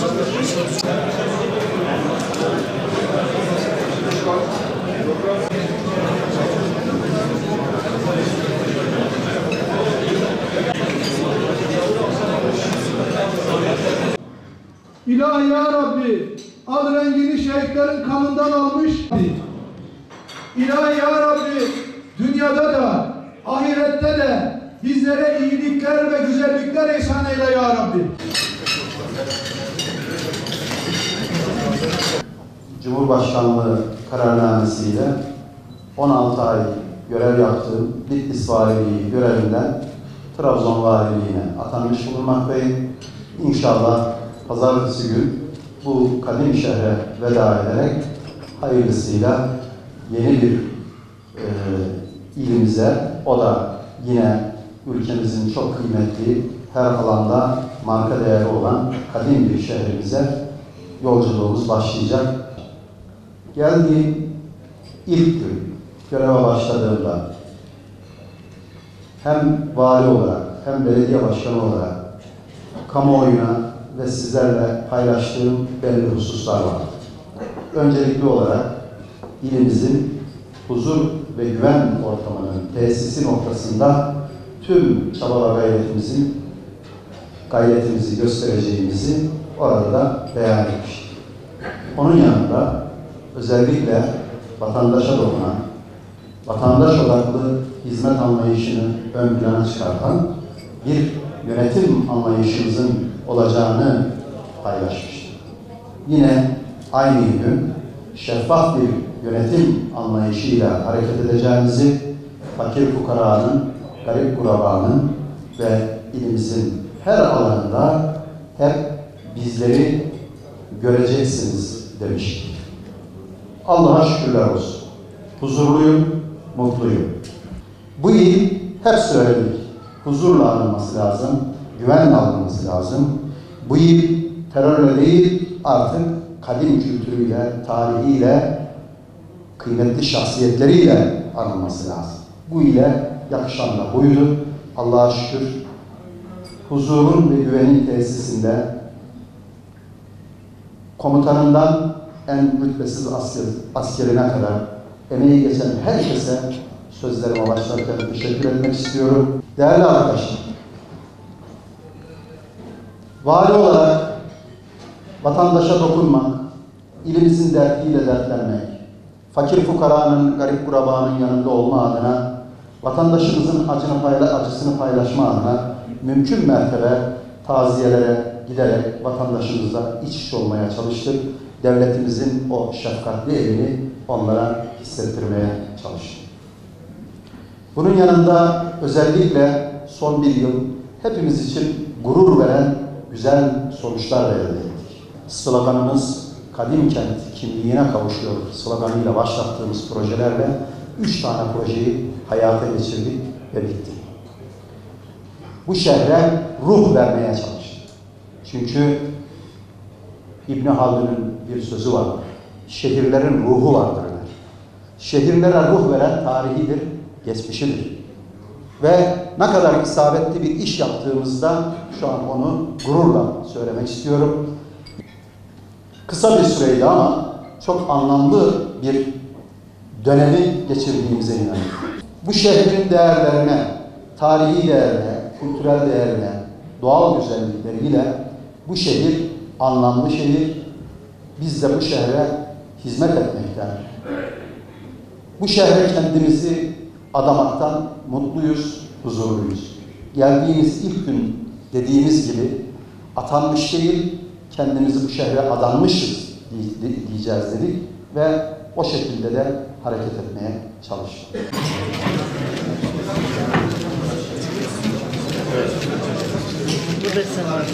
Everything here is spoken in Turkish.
İlahi ya Rabbi, al rengini şehitlerin kanından almış. İlahi ya Rabbi, dünyada da, ahirette de bizlere iyilikler ve güzellikler ihsan eyle ya Rabbi. Cumhurbaşkanlığı kararnamesiyle 16 ay görev yaptığım Bitlis Valiliği görevinden Trabzon Valiliğine atanmış bulunmaktayım. İnşallah pazartesi gün bu kadim şehre veda ederek hayırlısıyla yeni bir e, ilimize, o da yine ülkemizin çok kıymetli, her alanda marka değeri olan kadim bir şehrimize yolculuğumuz başlayacak. Geldiğim ilk gün göreve başladığımda hem vali olarak hem belediye başkanı olarak kamuoyuna ve sizlerle paylaştığım belli hususlar var. Öncelikli olarak ilimizin huzur ve güven ortamının tesisi noktasında tüm çaba gayretimizin gayretimizi göstereceğimizi orada da beyan etmiştik. Onun yanında özellikle vatandaşa dokunan, vatandaş odaklı hizmet anlayışını ön plana çıkartan bir yönetim anlayışımızın olacağını paylaşmıştım. Yine aynı gün şeffaf bir yönetim anlayışıyla hareket edeceğimizi, fakir fukaranın, garip kurabanın ve ilimizin her alanında hep bizleri göreceksiniz demiştik. Allah'a şükürler olsun. Huzurluyum, mutluyum. Bu il hep söyledik. Huzurla alınması lazım, güvenle alınması lazım. Bu il terörle değil artık kadim kültürüyle, tarihiyle, kıymetli şahsiyetleriyle anılması lazım. Bu ile yakışan da buydu. Allah'a şükür huzurun ve güvenin tesisinde komutanından en rütbesiz asker, askerine kadar emeği geçen herkese sözlerime başlarken teşekkür etmek istiyorum. Değerli arkadaşlar, vali olarak vatandaşa dokunmak, ilimizin derdiyle dertlenmek, fakir fukaranın, garip kurabanın yanında olma adına, vatandaşımızın acını payla, acısını paylaşma adına mümkün mertebe taziyelere giderek vatandaşımızla iç içe olmaya çalıştık. Devletimizin o şefkatli elini onlara hissettirmeye çalıştık. Bunun yanında özellikle son bir yıl hepimiz için gurur veren güzel sonuçlar elde ettik. Sloganımız Kadim Kent kimliğine kavuşuyor sloganıyla başlattığımız projelerle üç tane projeyi hayata geçirdik ve bitti. Bu şehre ruh vermeye çalıştık. Çünkü İbn Haldun'un bir sözü var. Şehirlerin ruhu vardır der. Şehirlere ruh veren tarihidir, geçmişidir. Ve ne kadar isabetli bir iş yaptığımızda şu an onu gururla söylemek istiyorum. Kısa bir süreydi ama çok anlamlı bir dönemi geçirdiğimize inanıyorum. Bu şehrin değerlerine, tarihi değerine, kültürel değerine, doğal güzellikleriyle bu şehir anlamlı şehir. Biz de bu şehre hizmet etmekten, bu şehre kendimizi adamaktan mutluyuz, huzurluyuz. Geldiğimiz ilk gün dediğimiz gibi atanmış değil, kendimizi bu şehre adanmışız diyeceğiz dedik ve o şekilde de hareket etmeye çalıştık. Bu da sana.